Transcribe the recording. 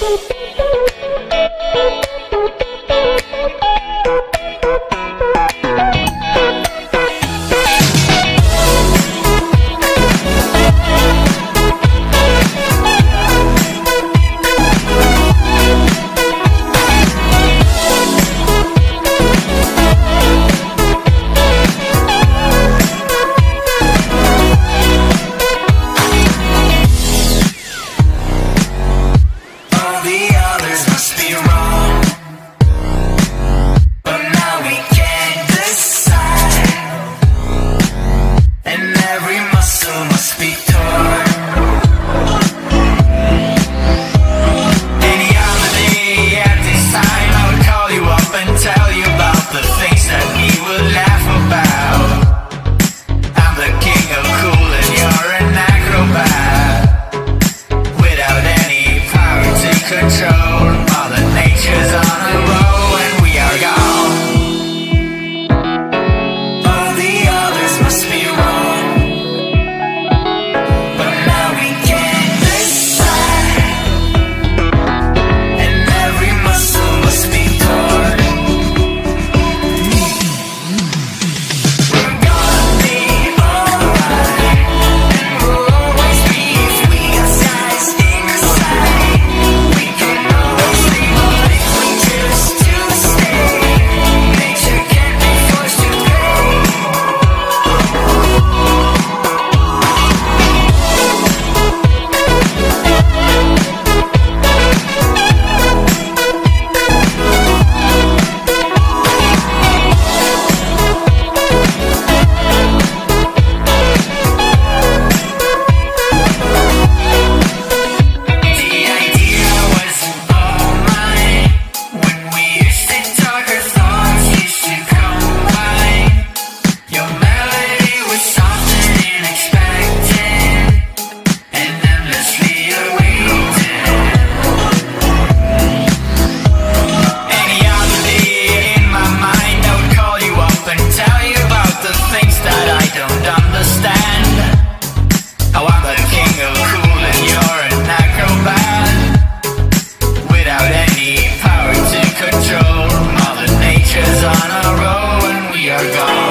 Boop. God.